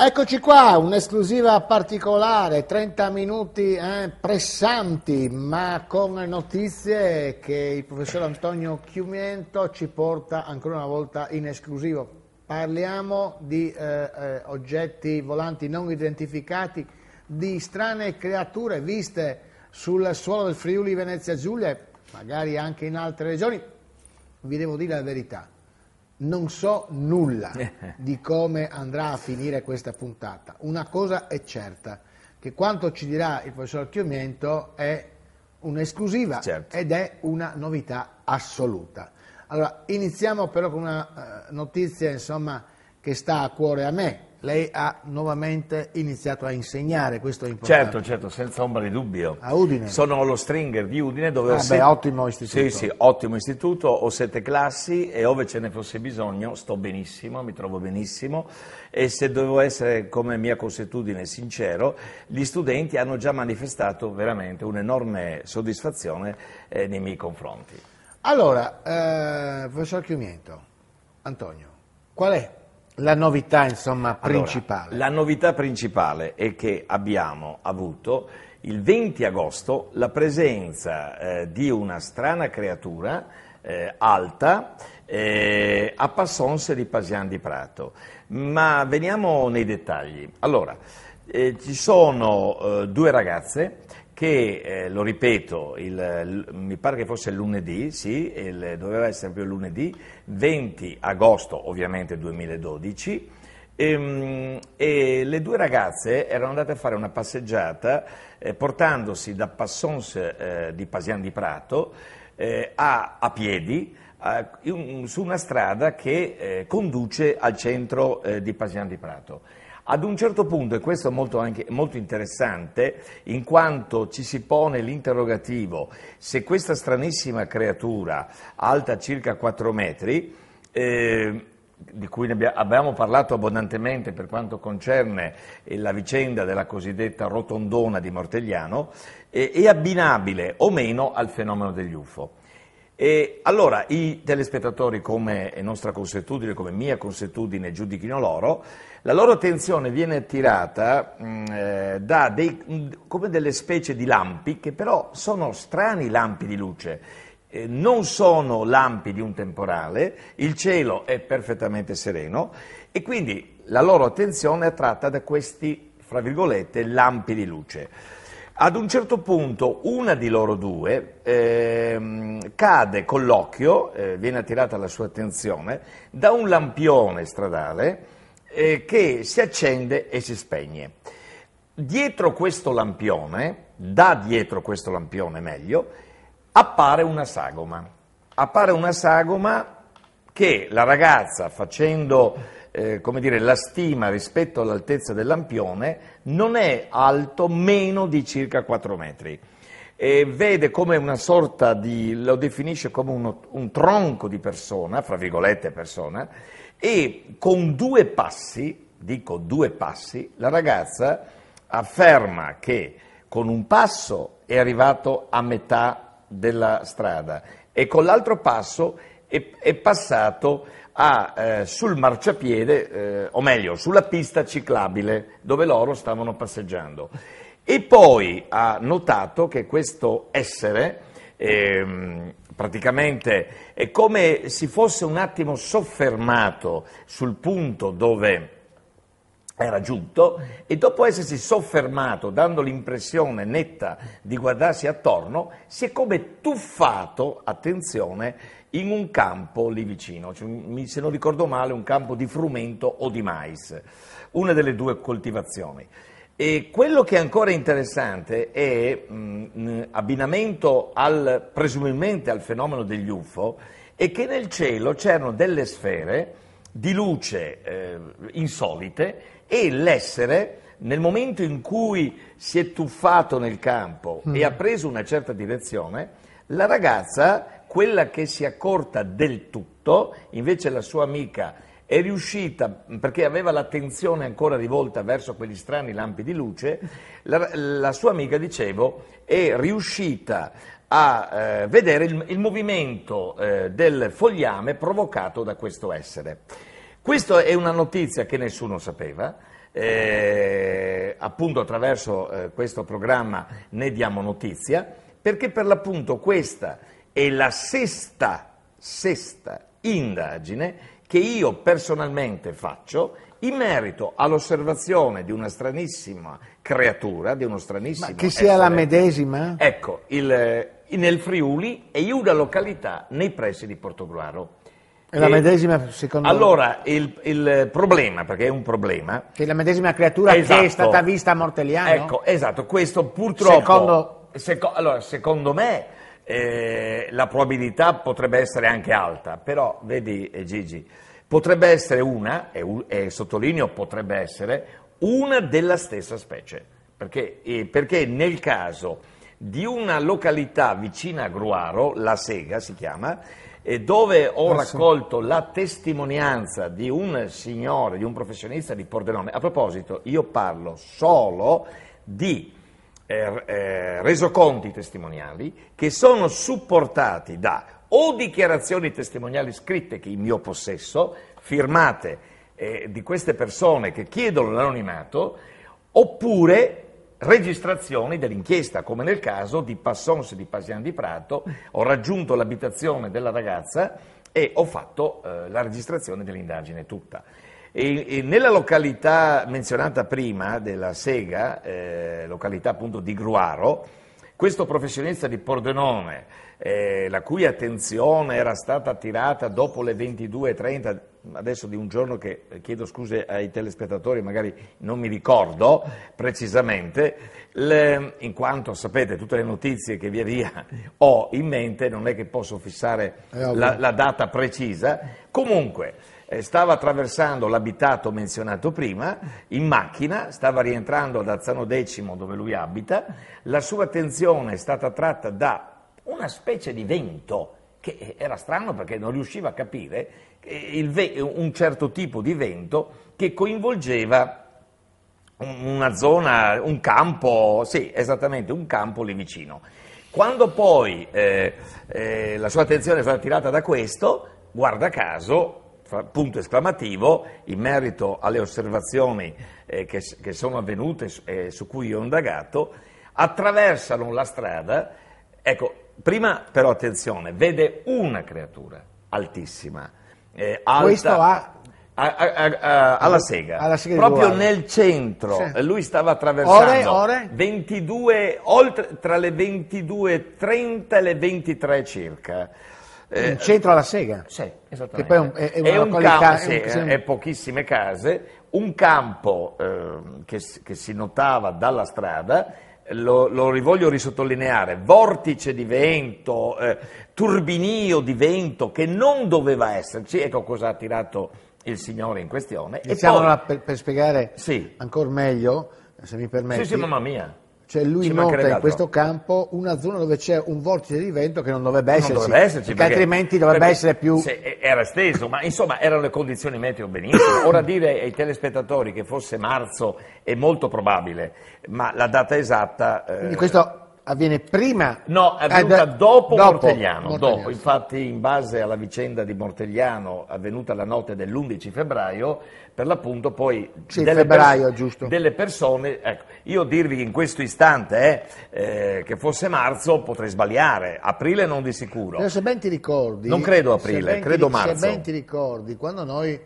Eccoci qua, un'esclusiva particolare, 30 minuti eh, pressanti, ma con notizie che il professor Antonio Chiumiento ci porta ancora una volta in esclusivo. Parliamo di eh, eh, oggetti volanti non identificati, di strane creature viste sul suolo del Friuli Venezia Giulia, magari anche in altre regioni. Vi devo dire la verità non so nulla di come andrà a finire questa puntata. Una cosa è certa, che quanto ci dirà il professor Chiomento è un'esclusiva certo. ed è una novità assoluta. Allora, iniziamo però con una uh, notizia insomma, che sta a cuore a me, lei ha nuovamente iniziato a insegnare, questo è importante. Certo, certo, senza ombra di dubbio. A Udine? Sono lo stringer di Udine dove ah, ho... Beh, ottimo istituto. Sì, sì, ottimo istituto, ho sette classi e ove ce ne fosse bisogno sto benissimo, mi trovo benissimo e se devo essere come mia consuetudine sincero, gli studenti hanno già manifestato veramente un'enorme soddisfazione eh, nei miei confronti. Allora, eh, professor Chiumiento, Antonio, qual è la novità, insomma, principale. Allora, la novità principale è che abbiamo avuto il 20 agosto la presenza eh, di una strana creatura eh, alta eh, a Passonse di Pasian di Prato. Ma veniamo nei dettagli. Allora, eh, ci sono eh, due ragazze che, eh, lo ripeto, il, mi pare che fosse lunedì, sì, il, doveva essere proprio lunedì, 20 agosto ovviamente 2012, ehm, e le due ragazze erano andate a fare una passeggiata eh, portandosi da Passons eh, di Pasian di Prato eh, a, a, piedi in, su una strada che eh, conduce al centro eh, di Pasian di Prato. Ad un certo punto, e questo è molto, anche, molto interessante, in quanto ci si pone l'interrogativo se questa stranissima creatura, alta circa 4 metri, eh, di cui abbiamo parlato abbondantemente per quanto concerne la vicenda della cosiddetta rotondona di Mortegliano, eh, è abbinabile o meno al fenomeno degli UFO. E allora i telespettatori, come è nostra consuetudine, come mia consuetudine, giudichino loro, la loro attenzione viene attirata mm, eh, da dei, come delle specie di lampi che però sono strani lampi di luce. Eh, non sono lampi di un temporale, il cielo è perfettamente sereno e quindi la loro attenzione è attratta da questi, fra virgolette, lampi di luce. Ad un certo punto una di loro due eh, cade con l'occhio, eh, viene attirata la sua attenzione, da un lampione stradale eh, che si accende e si spegne. Dietro questo lampione, da dietro questo lampione meglio, appare una sagoma. Appare una sagoma che la ragazza facendo eh, come dire, la stima rispetto all'altezza del lampione non è alto meno di circa 4 metri. E vede come una sorta di, lo definisce come uno, un tronco di persona, fra virgolette persona, e con due passi, dico due passi, la ragazza afferma che con un passo è arrivato a metà della strada e con l'altro passo è, è passato a, eh, sul marciapiede, eh, o meglio, sulla pista ciclabile dove loro stavano passeggiando. E poi ha notato che questo essere ehm, praticamente è come se fosse un attimo soffermato sul punto dove era giunto e dopo essersi soffermato, dando l'impressione netta di guardarsi attorno, si è come tuffato, attenzione, in un campo lì vicino, cioè, se non ricordo male un campo di frumento o di mais, una delle due coltivazioni. E quello che è ancora interessante è, mh, abbinamento al, presumibilmente al fenomeno degli UFO, è che nel cielo c'erano delle sfere di luce eh, insolite e l'essere, nel momento in cui si è tuffato nel campo mm. e ha preso una certa direzione, la ragazza quella che si è accorta del tutto, invece la sua amica è riuscita, perché aveva l'attenzione ancora rivolta verso quegli strani lampi di luce, la, la sua amica, dicevo, è riuscita a eh, vedere il, il movimento eh, del fogliame provocato da questo essere. Questa è una notizia che nessuno sapeva, eh, appunto attraverso eh, questo programma ne diamo notizia, perché per l'appunto questa è la sesta, sesta indagine che io personalmente faccio in merito all'osservazione di una stranissima creatura, di uno stranissimo Ma che sia la medesima? Ecco, il, nel Friuli e in una località nei pressi di Portogruaro. È la medesima, secondo Allora, il, il, problema, perché è un problema... Che è la medesima creatura esatto, che è stata vista a Morteliano? Ecco, esatto, questo purtroppo... Secondo... Seco, allora, secondo me eh, la probabilità potrebbe essere anche alta, però, vedi eh, Gigi, potrebbe essere una, e, e, sottolineo potrebbe essere, una della stessa specie, perché, eh, perché nel caso di una località vicina a Gruaro, La Sega si chiama, dove ho raccolto la testimonianza di un signore, di un professionista di Pordenone. A proposito, io parlo solo di eh, eh, resoconti testimoniali che sono supportati da o dichiarazioni testimoniali scritte che in mio possesso, firmate eh, di queste persone che chiedono l'anonimato, oppure registrazioni dell'inchiesta, come nel caso di Passons di Pasian di Prato, ho raggiunto l'abitazione della ragazza e ho fatto eh, la registrazione dell'indagine tutta. E, e nella località menzionata prima, della Sega, eh, località appunto di Gruaro, questo professionista di Pordenone, eh, la cui attenzione era stata attirata dopo le 22.30, adesso di un giorno che eh, chiedo scuse ai telespettatori, magari non mi ricordo precisamente, le, in quanto sapete tutte le notizie che via via ho in mente, non è che posso fissare la, la data precisa, comunque stava attraversando l'abitato menzionato prima, in macchina, stava rientrando da Zano X dove lui abita, la sua attenzione è stata tratta da una specie di vento che era strano perché non riusciva a capire un certo tipo di vento che coinvolgeva una zona, un campo, sì, esattamente, un campo lì vicino. Quando poi eh, eh, la sua attenzione è stata attirata da questo, guarda caso, punto esclamativo, in merito alle osservazioni eh, che, che, sono avvenute e su cui ho indagato, attraversano la strada, ecco, prima però attenzione, vede una creatura altissima, eh, alta, Questo ha... A, a, a, alla sega, alla sega proprio nel centro, sì. lui stava attraversando ore, ore? 22, oltre, tra le 22.30 e le 23 circa. Eh, in centro alla Sega? Sì, esattamente. Che poi è, un, è, è un località... campo, sì, è, un... è pochissime case, un campo eh, che, che, si notava dalla strada, lo, lo voglio risottolineare, vortice di vento, eh, turbinio di vento che non doveva esserci, ecco cosa ha tirato il signore in questione. Diciamola poi... per, per, spiegare sì. ancora meglio, se mi permetti. Sì, sì, mamma mia. Cioè lui Ci nota in questo campo una zona dove c'è un vortice di vento che non dovrebbe esserci, non dovrebbe esserci perché, perché altrimenti dovrebbe perché essere più... Era steso, ma insomma erano le condizioni meteo benissimo. Ora dire ai telespettatori che fosse marzo è molto probabile, ma la data esatta... Eh... Quindi questo avviene prima? No, è avvenuta eh, dopo, dopo, Mortegliano, Mortegliano. dopo. Infatti in base alla vicenda di Mortegliano avvenuta la notte dell'11 febbraio, per l'appunto poi sì, delle, febbraio, pers- delle persone, ecco, io dirvi che in questo istante eh, eh, che fosse marzo potrei sbagliare, aprile non di sicuro. Però se ben ti ricordi... Non credo aprile, credo ti, marzo. Se ben ti ricordi, quando noi eh,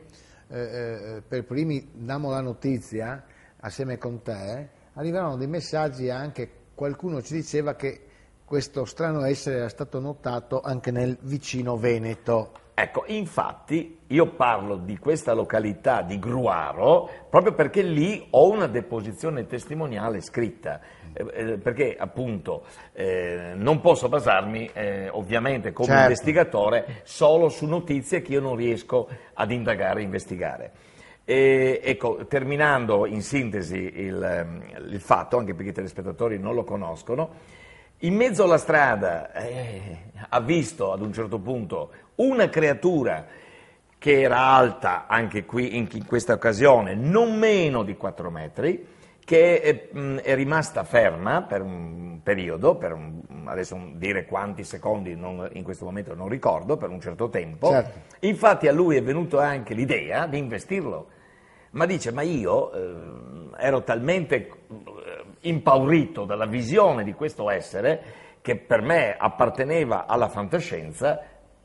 eh, per primi dammo la notizia assieme con te, arrivarono dei messaggi anche qualcuno ci diceva che questo strano essere era stato notato anche nel vicino Veneto. Ecco, infatti io parlo di questa località di Gruaro proprio perché lì ho una deposizione testimoniale scritta, eh, perché appunto eh, non posso basarmi eh, ovviamente come certo. investigatore solo su notizie che io non riesco ad indagare e investigare. E, ecco, terminando in sintesi il, il, fatto, anche perché i telespettatori non lo conoscono, in mezzo alla strada eh, ha visto ad un certo punto una creatura che era alta anche qui in, in questa occasione non meno di 4 metri, che è, è, rimasta ferma per un periodo, per un, adesso dire quanti secondi non, in questo momento non ricordo, per un certo tempo. Certo. Infatti a lui è venuto anche l'idea di investirlo, ma dice, ma io eh, ero talmente eh, impaurito dalla visione di questo essere che per me apparteneva alla fantascienza.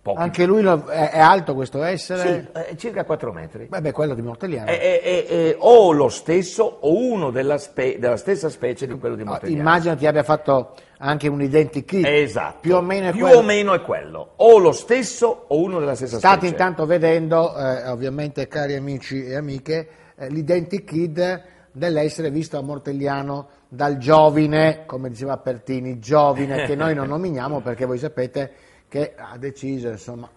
Pochi... Anche lui lo, è, è, alto questo essere? Sì, è circa 4 metri. Beh, quello di Mortelliano. È, è, o lo stesso o uno della, spe, della stessa specie di quello di Mortelliano. Immagino ti abbia fatto anche un identikit. Esatto. Più o meno è Più quello. o meno è quello. O lo stesso o uno della stessa State specie. State intanto vedendo, eh, ovviamente cari amici e amiche, eh, l'identikit dell'essere visto a Mortelliano dal giovine, come diceva Pertini, giovine che noi non nominiamo perché voi sapete che ha deciso insomma,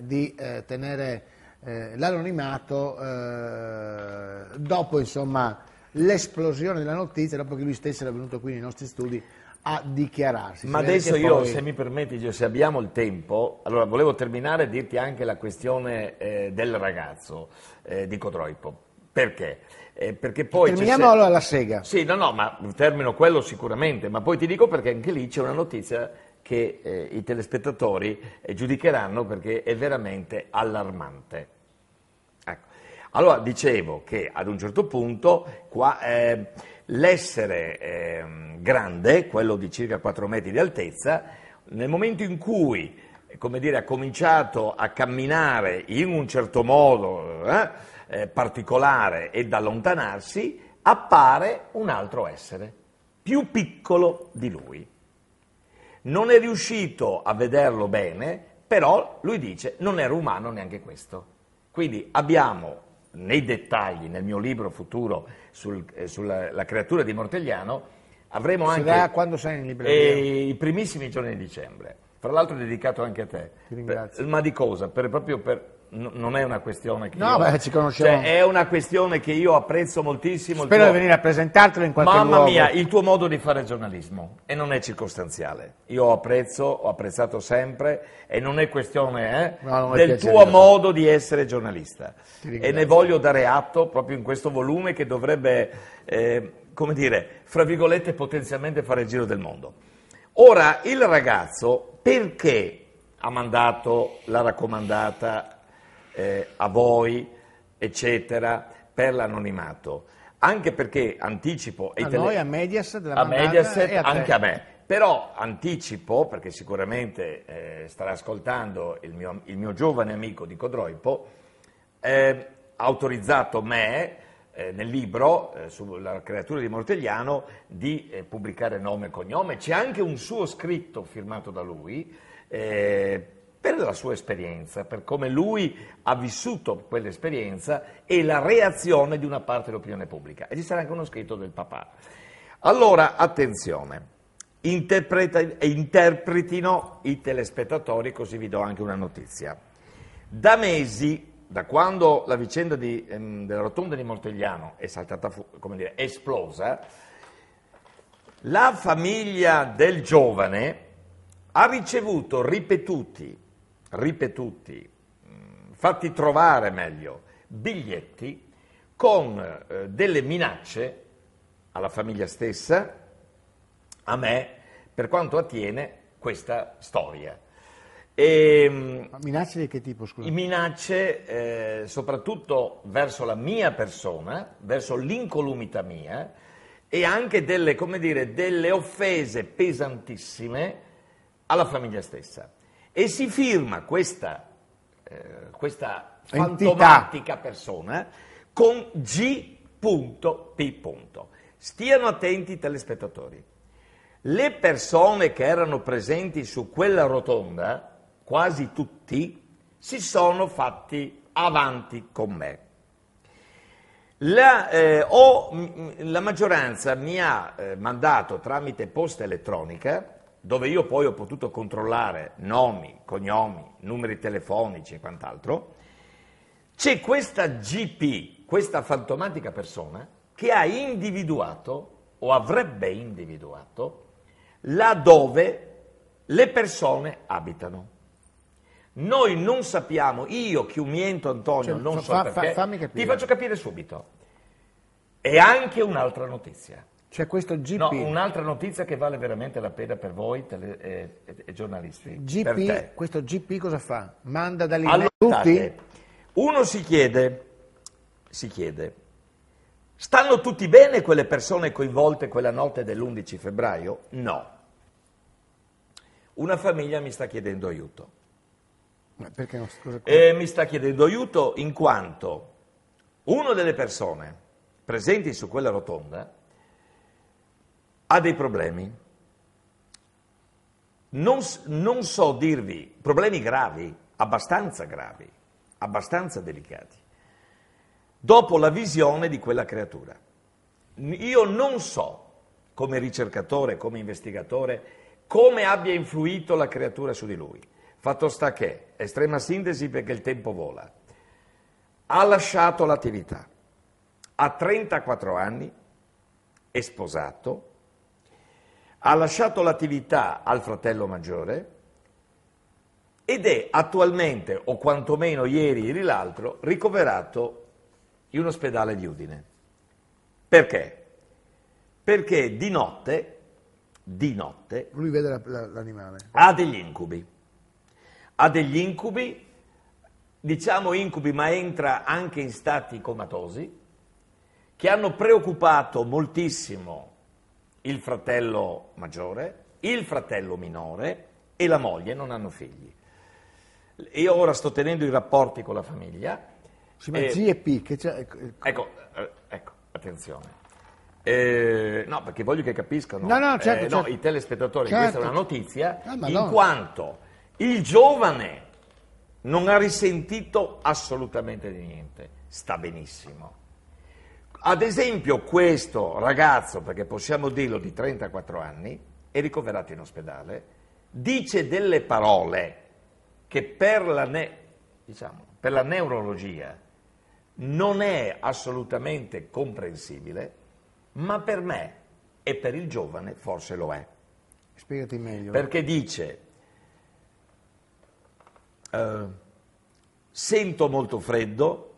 di eh, tenere eh, l'anonimato eh, dopo insomma, l'esplosione della notizia, dopo che lui stesso era venuto qui nei nostri studi a dichiararsi. Ma adesso io, poi... se mi permetti, se abbiamo il tempo, allora volevo terminare e dirti anche la questione eh, del ragazzo eh, di Codroipo. Perché? Eh, perché poi Terminiamo allora alla sega. Sì, no, no, ma termino quello sicuramente, ma poi ti dico perché anche lì c'è una notizia che eh, i telespettatori eh, giudicheranno perché è veramente allarmante. Ecco. Allora, dicevo che ad un certo punto qua, eh, l'essere ehm, grande, quello di circa 4 metri di altezza, nel momento in cui dire, ha cominciato a camminare in un certo modo, eh, eh, particolare e da allontanarsi, appare un altro essere, più piccolo di lui. Non è riuscito a vederlo bene, però lui dice non era umano neanche questo. Quindi abbiamo nei dettagli, nel mio libro futuro sul, eh, sulla creatura di Mortegliano, avremo anche... quando sei in libreria? Eh, I primissimi giorni di dicembre. Fra l'altro è dedicato anche a te. Ti ringrazio. Per, ma di cosa? Per, proprio per non è una questione che no, io... beh, ci conosciamo. Cioè, è una questione che io apprezzo moltissimo. Spero tuo... di venire a presentartelo in qualche Mamma luogo. mia, il tuo modo di fare giornalismo e non è circostanziale. Io apprezzo, ho apprezzato sempre e non è questione eh, no, non del tuo modo di essere giornalista. E ne voglio dare atto proprio in questo volume che dovrebbe, eh, come dire, fra virgolette, potenzialmente fare il giro del mondo. Ora, il ragazzo perché ha mandato la raccomandata eh, a voi, eccetera, per l'anonimato. Anche perché anticipo... A noi, a Mediaset, a Mediaset a anche a me. Però anticipo, perché sicuramente eh, starà ascoltando il mio, il mio, giovane amico di Codroipo, eh, ha autorizzato me, eh, nel libro eh, sulla creatura di Mortegliano, di eh, pubblicare nome e cognome. C'è anche un suo scritto firmato da lui, per la sua esperienza, per come lui ha vissuto quell'esperienza e la reazione di una parte dell'opinione pubblica. E ci sarà anche uno scritto del papà. Allora, attenzione, interpretino i telespettatori, così vi do anche una notizia. Da mesi, da quando la vicenda di, ehm, della rotonda di Mortegliano è saltata, fu- come dire, è esplosa, la famiglia del giovane ha ricevuto ripetuti, ripetuti, fatti trovare meglio, biglietti con eh, delle minacce alla famiglia stessa, a me, per quanto attiene questa storia. E, minacce di che tipo, scusa? Minacce eh, soprattutto verso la mia persona, verso l'incolumità mia e anche delle, come dire, delle offese pesantissime alla famiglia stessa. E si firma questa, eh, questa fantomatica persona con G.P. Stiano attenti i telespettatori. Le persone che erano presenti su quella rotonda, quasi tutti, si sono fatti avanti con me. La, eh, o, la maggioranza mi ha eh, mandato tramite posta elettronica dove io poi ho potuto controllare nomi, cognomi, numeri telefonici e quant'altro, c'è questa GP, questa fantomatica persona, che ha individuato o avrebbe individuato là dove le persone abitano. Noi non sappiamo, io Chiumiento Antonio cioè, non fa, so perché, fa, ti faccio capire subito. E anche un'altra notizia. C'è questo GP. No, un'altra notizia che vale veramente la pena per voi tele, e, e, giornalisti. GP, questo GP cosa fa? Manda dall'email tutti? Uno si chiede, si chiede, stanno tutti bene quelle persone coinvolte quella notte dell'11 febbraio? No. Una famiglia mi sta chiedendo aiuto. Perché non scusa, E mi sta chiedendo aiuto in quanto una delle persone presenti su quella rotonda ha dei problemi. Non, non so dirvi, problemi gravi, abbastanza gravi, abbastanza delicati, dopo la visione di quella creatura. Io non so, come ricercatore, come investigatore, come abbia influito la creatura su di lui. Fatto sta che, estrema sintesi perché il tempo vola, ha lasciato l'attività, ha 34 anni, è sposato, ha lasciato l'attività al fratello maggiore ed è attualmente, o quantomeno ieri, ieri l'altro, ricoverato in un ospedale di Udine. Perché? Perché di notte, di notte, lui vede la- la- l'animale. ha degli incubi. Ha degli incubi, diciamo incubi, ma entra anche in stati comatosi, che hanno preoccupato moltissimo il fratello maggiore, il fratello minore e la moglie, non hanno figli. Io ora sto tenendo i rapporti con la famiglia. Sì, ma e- G e P, che c'è... ecco, Ecco, eh, ecco, attenzione. Eh, no, perché voglio che capiscano No, no, certo, eh, no, certo. i telespettatori, Certo. questa è una notizia, Ah, in quanto il giovane non ha risentito assolutamente di niente, sta benissimo. Ad esempio questo ragazzo, perché possiamo dirlo di 34 anni, è ricoverato in ospedale, dice delle parole che per la, ne- diciamo, per la neurologia non è assolutamente comprensibile, ma per me e per il giovane forse lo è. Spiegati meglio. Perché dice, eh, sento molto freddo,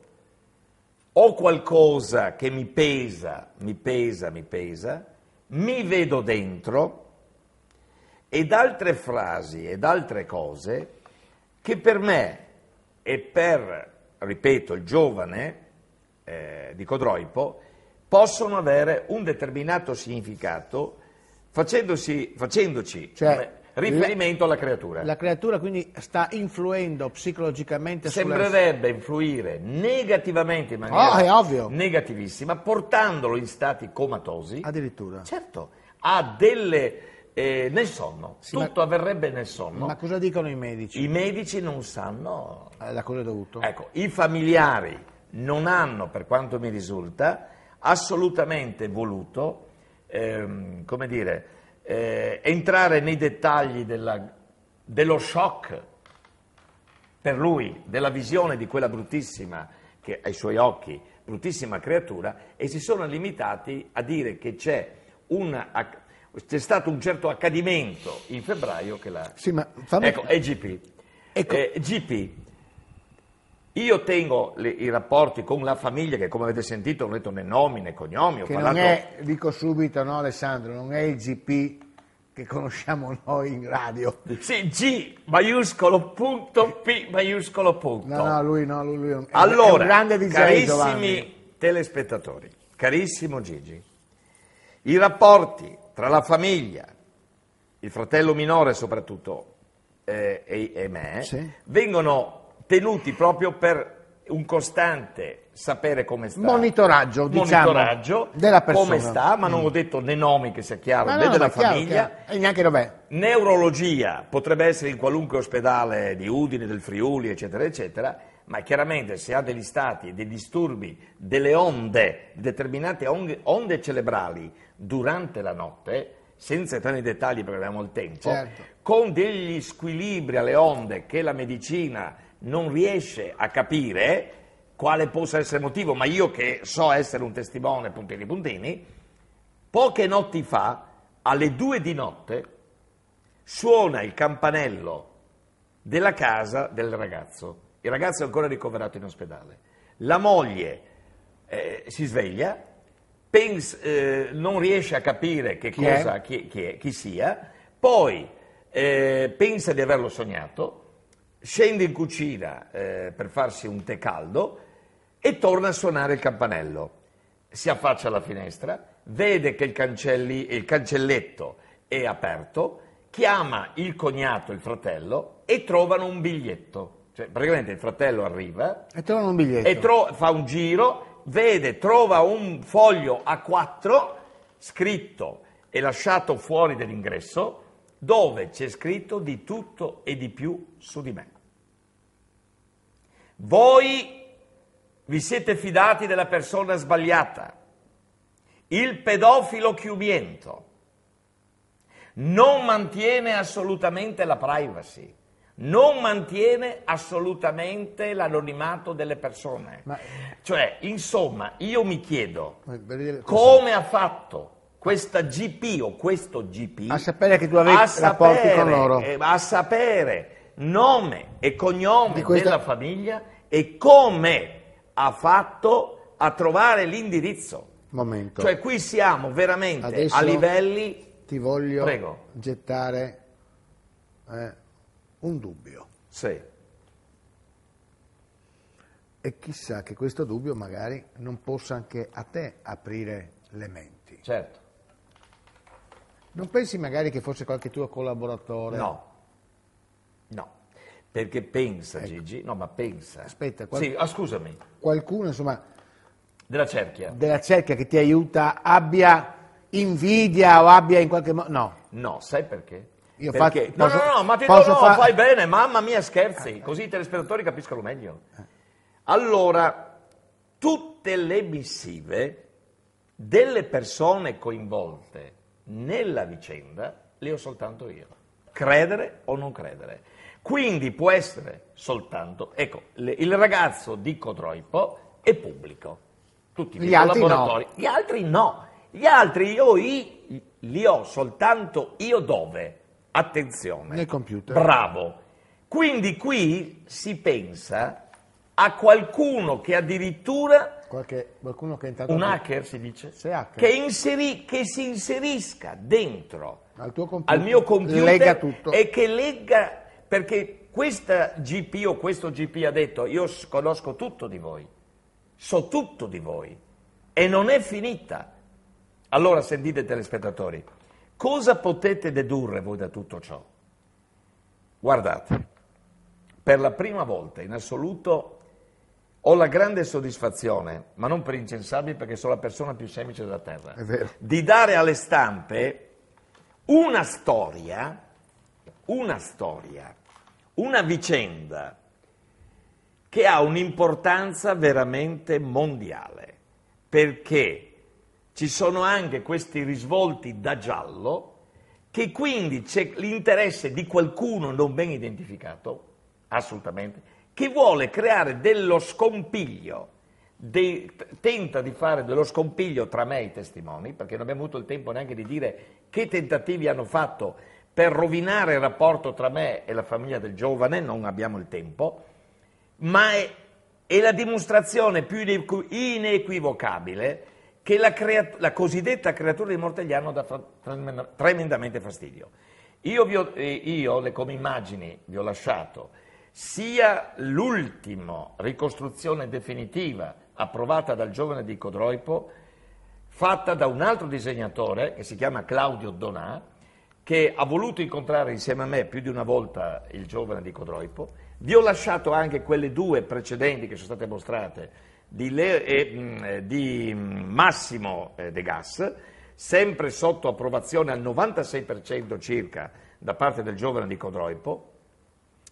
ho qualcosa che mi pesa, mi pesa, mi pesa, mi vedo dentro ed altre frasi ed altre cose che per me e per, ripeto, il giovane eh, di Codroipo possono avere un determinato significato facendosi, facendoci Cioè, riferimento alla creatura. La creatura quindi sta influendo psicologicamente sulla... Sembrerebbe influire negativamente in Oh, maniera ovvio. negativissima, portandolo in stati comatosi. Addirittura. Certo, ha delle... eh, nel sonno, Sì, ma- tutto avverrebbe nel sonno. Ma cosa dicono i medici? I medici non sanno Eh, Da cosa è dovuto? Ecco, i familiari non hanno, per quanto mi risulta, assolutamente voluto, ehm, come dire, eh, entrare nei dettagli della- dello shock per lui, della visione di quella bruttissima, che ai suoi occhi, bruttissima creatura, e si sono limitati a dire che c'è, un c'è stato un certo accadimento in febbraio che l'ha... Sì, ma fammi... Ecco, è GP. Ecco. Eh, GP, io tengo le- i rapporti con la famiglia che come avete sentito non ho detto né nomi né cognomi, ho Che non parlato... è, dico subito, no Alessandro, non è il GP che conosciamo noi in radio. Sì, G maiuscolo punto, P maiuscolo punto. No, no, lui no, lui, lui è un- è allora, un grande DJ carissimi Giovanni. telespettatori, carissimo Gigi, i rapporti tra la famiglia, il fratello minore soprattutto eh, e, e me, Sì. vengono tenuti proprio per un costante sapere come sta. Monitoraggio, diciamo, Monitoraggio, della persona. come sta, ma non ho detto né nomi che sia chiaro, Ma né no, della chiaro, famiglia. chiaro. E neanche dov'è. Neurologia potrebbe essere in qualunque ospedale di Udine, del Friuli, eccetera, eccetera, ma chiaramente se ha degli stati, dei disturbi, delle onde, determinate onde, onde cerebrali durante la notte, senza entrare nei dettagli perché abbiamo il tempo, Certo. con degli squilibri alle onde che la medicina non riesce a capire quale possa essere il motivo, ma io che so essere un testimone, puntini puntini, poche notti fa, alle due di notte, suona il campanello della casa del ragazzo. Il ragazzo è ancora ricoverato in ospedale. La moglie eh, si sveglia, pens- eh, non riesce a capire che Chi cosa, chi, chi è- chi sia, poi eh, pensa di averlo sognato, scende in cucina eh, per farsi un tè caldo, e torna a suonare il campanello. Si affaccia alla finestra, vede che il, cancelli, il cancelletto è aperto, chiama il cognato, il fratello, e trovano un biglietto. Cioè, praticamente il fratello arriva E trovano un biglietto. e tro- fa un giro, vede, trova un foglio A4 scritto e lasciato fuori dell'ingresso dove c'è scritto di tutto e di più su di me. Voi vi siete fidati della persona sbagliata, il pedofilo chiumiento non mantiene assolutamente la privacy, non mantiene assolutamente l'anonimato delle persone. Ma- Cioè, insomma, io mi chiedo come ha fatto questa GP o questo GP A sapere che tu avevi rapporti sapere, con loro. eh, a sapere nome e cognome questa- della famiglia e come ha fatto a trovare l'indirizzo. Momento. Cioè qui siamo veramente Adesso- a livelli... Ti voglio Prego. gettare eh, un dubbio. Sì, E chissà che questo dubbio magari non possa anche a te aprire le menti. certo. Non pensi magari che fosse qualche tuo collaboratore? No, no, perché pensa Gigi, no ma pensa. Ecco. Aspetta, qual- Sì, ah, scusami, Qualcuno, insomma, della cerchia. della cerchia che ti aiuta abbia invidia o abbia in qualche modo... No. No, sai perché? Io perché? fa- no, posso- no, no, ma ti posso no, fa- fai bene, mamma mia, scherzi, così i telespettatori capiscono meglio. Allora, tutte le missive delle persone coinvolte nella vicenda le ho soltanto io. Credere o non credere. Quindi può essere soltanto, ecco, le- il ragazzo di Codroipo è pubblico. Tutti i collaboratori. Gli altri no. Gli altri io i- li ho soltanto io dove? Attenzione. Nel computer. Bravo. Quindi qui si pensa a qualcuno che addirittura Qualche, qualcuno che è entrato un hacker si dice hacker. Che, inseri- che si inserisca dentro al tuo computer, al mio computer lega tutto. e che legga perché questa GP o questo GP ha detto io conosco tutto di voi so tutto di voi e non è finita allora sentite telespettatori cosa potete dedurre voi da tutto ciò guardate per la prima volta in assoluto ho la grande soddisfazione, ma non per incensabili perché sono la persona più semplice della terra, di dare alle stampe una storia, una storia, una vicenda che ha un'importanza veramente mondiale, perché ci sono anche questi risvolti da giallo che quindi c'è l'interesse di qualcuno non ben identificato, assolutamente, che vuole creare dello scompiglio, de- tenta di fare dello scompiglio tra me e i testimoni, perché non abbiamo avuto il tempo neanche di dire che tentativi hanno fatto per rovinare il rapporto tra me e la famiglia del giovane, non abbiamo il tempo, ma è, è la dimostrazione più inequ- inequivocabile che la, crea- la cosiddetta creatura di Mortegliano dà tremenda- tremendamente fastidio. Io, ho- eh, io le, come immagini vi ho lasciato sia l'ultima ricostruzione definitiva approvata dal giovane di Codroipo, fatta da un altro disegnatore che si chiama Claudio Donà, che ha voluto incontrare insieme a me più di una volta il giovane di Codroipo. Vi ho lasciato anche quelle due precedenti che sono state mostrate di, Le- eh, mh, eh, di Massimo eh, De Gas, sempre sotto approvazione al 96% circa da parte del giovane di Codroipo.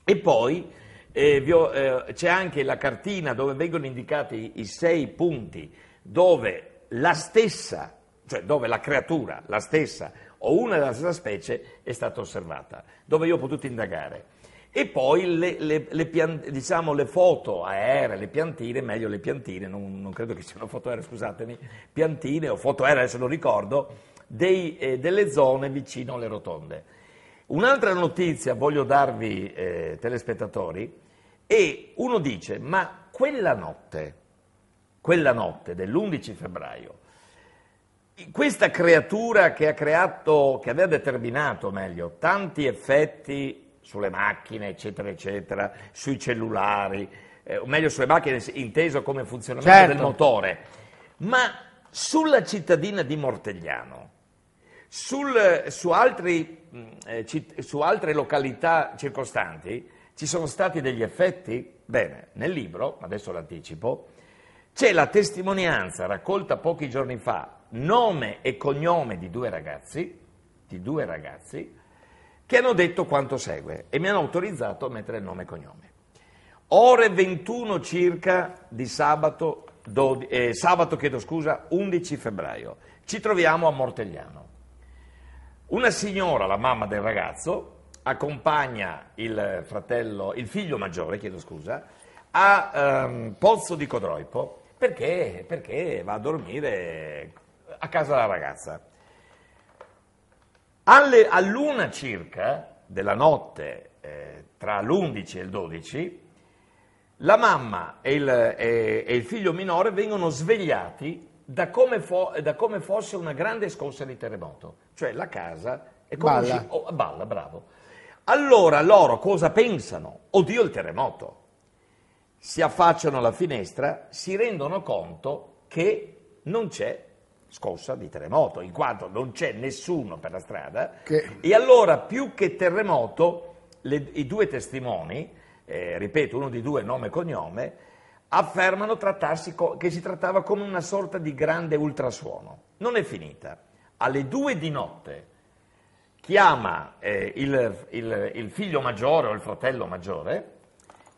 E poi eh, ho- eh, c'è anche la cartina dove vengono indicati i sei punti dove la stessa, cioè dove la creatura, la stessa o una della stessa specie è stata osservata, dove io ho potuto indagare. E poi le, le- le pian- diciamo, le foto aeree, le piantine, meglio le piantine, non, non credo che siano foto aeree, scusatemi, piantine o foto aeree, adesso non ricordo, dei, eh, delle zone vicino alle rotonde. Un'altra notizia voglio darvi, eh, telespettatori, e uno dice, ma quella notte, quella notte dell'11 febbraio, questa creatura che ha creato, che aveva determinato meglio, tanti effetti sulle macchine, eccetera, eccetera, sui cellulari, eh, o meglio sulle macchine inteso come funzionamento Certo. del motore, ma sulla cittadina di Mortegliano, sul- su, altri, su altre località circostanti ci sono stati degli effetti? Bene, nel libro, adesso l'anticipo, c'è la testimonianza raccolta pochi giorni fa, nome e cognome di due ragazzi, di due ragazzi, che hanno detto quanto segue e mi hanno autorizzato a mettere nome e cognome. Ore 21 circa di sabato, dodi- eh, sabato scusa, 11 febbraio. Ci troviamo a Mortegliano. Una signora, la mamma del ragazzo, accompagna il fratello, il figlio maggiore, chiedo scusa, a ehm, Pozzo di Codroipo perché, perché va a dormire a casa della ragazza. Alle- all'una circa della notte, eh, tra l'11 e il 12, la mamma e il, e- e il figlio minore vengono svegliati da come, fo- da come fosse una grande scossa di terremoto. Cioè la casa è come Balla. usci- oh, balla, bravo. Allora loro cosa pensano? Oddio il terremoto. Si affacciano alla finestra, si rendono conto che non c'è scossa di terremoto, in quanto non c'è nessuno per la strada. Che- E allora, più che terremoto, le- i due testimoni, eh, ripeto, uno di due nome e cognome, affermano trattarsi co- che si trattava come una sorta di grande ultrasuono. Non è finita. Alle due di notte chiama eh, il, il- il figlio maggiore o il fratello maggiore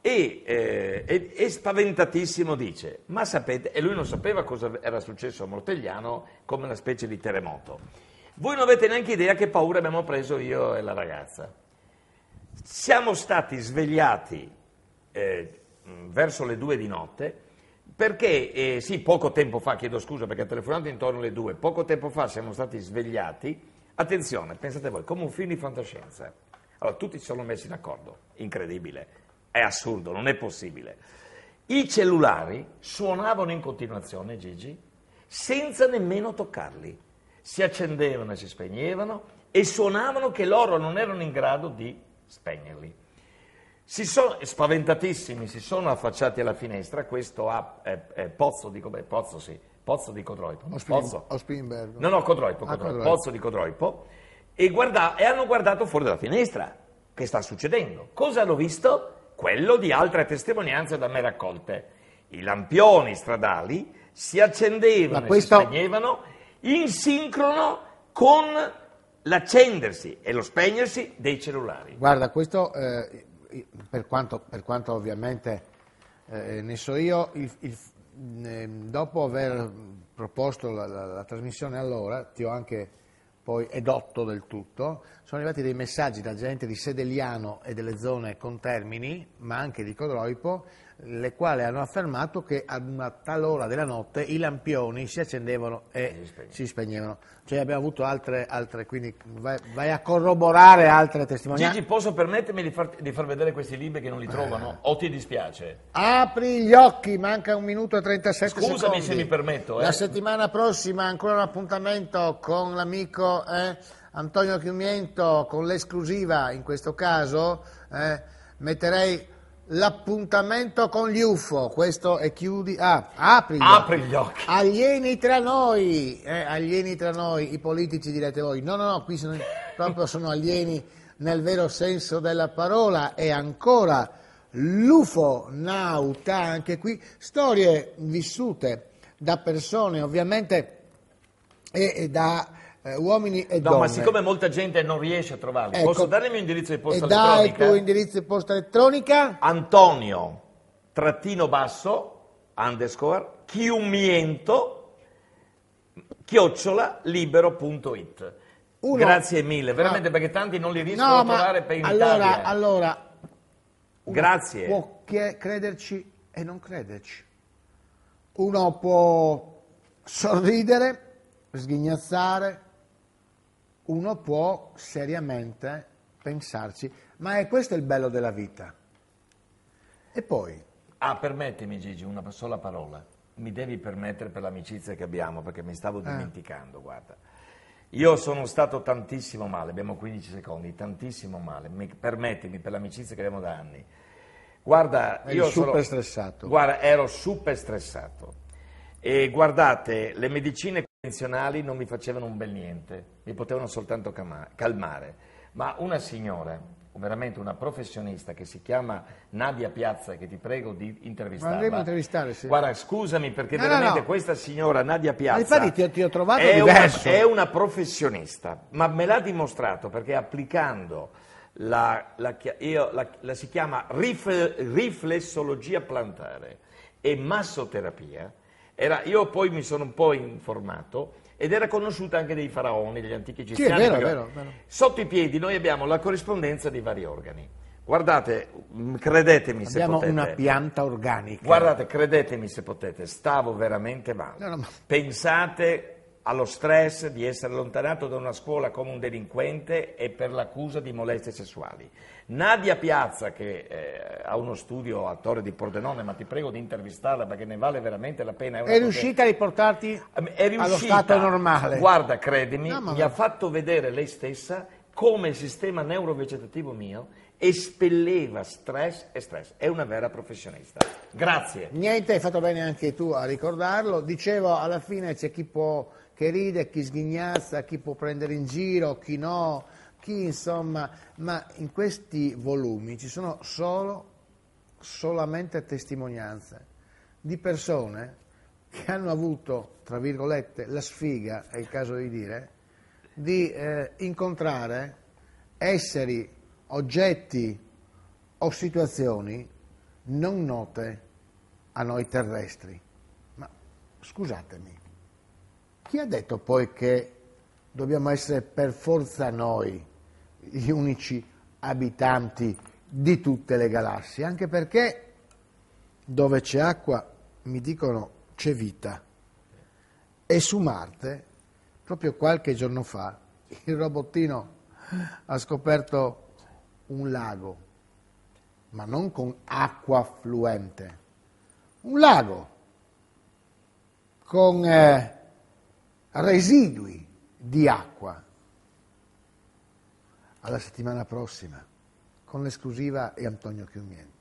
e, eh, e- e spaventatissimo dice, ma sapete, e lui non sapeva cosa era successo a Mortegliano come una specie di terremoto. Voi non avete neanche idea che paura abbiamo preso io e la ragazza. Siamo stati svegliati eh, verso le due di notte perché, eh, sì, poco tempo fa, chiedo scusa perché ho telefonato intorno alle due, poco tempo fa siamo stati svegliati, attenzione, pensate voi, come un film di fantascienza. Allora, tutti si sono messi d'accordo, incredibile, è assurdo, non è possibile. I cellulari suonavano in continuazione, Gigi, senza nemmeno toccarli. Si accendevano e si spegnevano e suonavano che loro non erano in grado di spegnerli. Si sono, spaventatissimi, si sono affacciati alla finestra, questo ha eh, eh, Pozzo di, come- Pozzo, sì, Pozzo di Codroipo. Ospin- Pozzo. Ospinbergo. No, no, Codroipo, Ah, Codroipo, Codroipo. Pozzo di Codroipo, e, guarda- e hanno guardato fuori dalla finestra. Che sta succedendo? Cosa hanno visto? Quello di altre testimonianze da me raccolte. I lampioni stradali si accendevano Ma e questo- si spegnevano in sincrono con l'accendersi e lo spegnersi dei cellulari. Guarda, questo eh, per, quanto, per quanto ovviamente eh, ne so io, il- il- eh, dopo aver proposto la, la- la trasmissione allora, ti ho anche poi edotto del tutto, sono arrivati dei messaggi da gente di Sedeliano e delle zone contermini, ma anche di Codroipo, le quali hanno affermato che ad una tal ora della notte i lampioni si accendevano e si spegnevano. Cioè abbiamo avuto altre, altre quindi vai, vai a corroborare altre testimonianze. Gigi, posso permettermi di far, di far vedere questi libri che non li trovano? O ti dispiace? Apri gli occhi, manca un minuto e 37 Scusami secondi. se mi permetto, eh. La settimana prossima ancora un appuntamento con l'amico eh, Antonio Chiumiento, con l'esclusiva in questo caso. eh, metterei l'appuntamento con gli UFO, questo è chiudi... Ah, apri gli Apri occhi. gli occhi. Alieni tra noi, eh, alieni tra noi, i politici direte voi. No, no, no, qui sono, proprio sono alieni nel vero senso della parola e ancora l'UFO nauta, anche qui storie vissute da persone ovviamente e, e da eh, uomini e No, donne. ma siccome molta gente non riesce a trovarli, Ecco. posso darle il mio indirizzo di posta e dai il elettronica? tuo indirizzo di posta elettronica? Antonio, trattino basso, underscore, chiumiento, chiocciola, libero.it. Uno- Grazie mille, veramente Ah. perché tanti non li riescono No, a trovare per in allora, Italia. allora uno Grazie. Può crederci e non crederci. Uno può sorridere, sghignazzare, uno può seriamente pensarci, ma è questo il bello della vita. E poi, Ah, permettimi Gigi, una sola parola. Mi devi permettere per l'amicizia che abbiamo, perché mi stavo dimenticando, guarda. Io sono stato tantissimo male, abbiamo 15 secondi, tantissimo male. Mi- permettimi per l'amicizia che abbiamo da anni. Guarda, Eri io super sono- stressato. Guarda, ero super stressato. E guardate, le medicine convenzionali non mi facevano un bel niente, mi potevano soltanto calmare. Ma una signora, veramente una professionista che si chiama Nadia Piazza, che ti prego di intervistarla. andremo a intervistare, sì. Guarda, scusami perché No, no, veramente no. questa signora Nadia Piazza infatti ti ho- ti ho trovato è una, è una professionista, ma me l'ha dimostrato perché applicando la, la io- la- la si chiama rif- riflessologia plantare e massoterapia. Era, io poi mi sono un po' informato ed era conosciuta anche dai faraoni, degli antichi Sì, è egiziani. vero, è vero, è vero. Sotto i piedi noi abbiamo la corrispondenza dei vari organi. Guardate, mh, credetemi se Abbiamo potete. una pianta organica. Guardate, credetemi se potete, stavo veramente male. No, no, ma- Pensate allo stress di essere allontanato da una scuola come un delinquente e per l'accusa di molestie sessuali. Nadia Piazza, che eh, ha uno studio a Torre di Pordenone, ma ti prego di intervistarla perché ne vale veramente la pena. È cosa- riuscita a riportarti è riuscita, allo stato normale. Guarda, credimi, No, mi ha fatto vedere lei stessa come il sistema neurovegetativo mio espelleva stress e stress. È una vera professionista. Grazie. Niente, hai fatto bene anche tu a ricordarlo. Dicevo, alla fine c'è chi può che ride, chi sghignazza, chi può prendere in giro, chi no, chi insomma, ma in questi volumi ci sono solo, solamente testimonianze di persone che hanno avuto, tra virgolette, la sfiga, è il caso di dire, di eh, incontrare esseri, oggetti o situazioni non note a noi terrestri. Ma scusatemi, chi ha detto poi che dobbiamo essere per forza noi gli unici abitanti di tutte le galassie? Anche perché dove c'è acqua, mi dicono, c'è vita. E su Marte, proprio qualche giorno fa, il robottino ha scoperto un lago, ma non con acqua fluente, un lago con eh, residui di acqua. Alla settimana prossima, con l'esclusiva e Antonio Chiumiento.